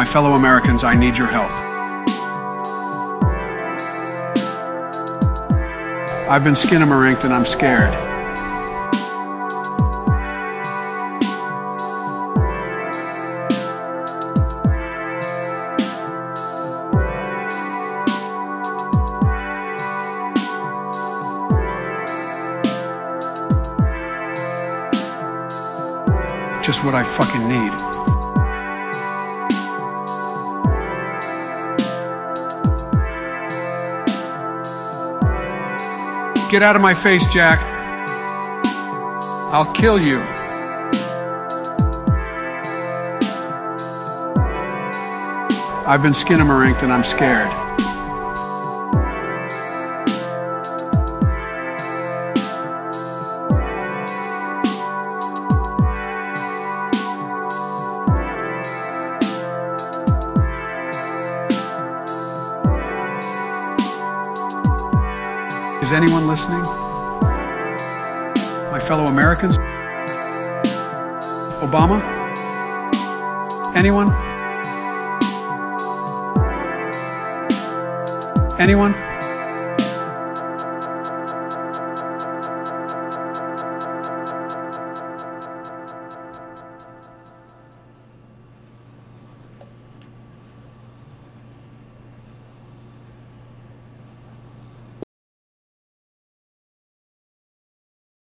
My fellow Americans, I need your help. I've been skinamarinked and I'm scared. Just what I fucking need. Get out of my face, Jack. I'll kill you. I've been skinamarinked and I'm scared. Is anyone listening? My fellow Americans? Obama? Anyone? Anyone?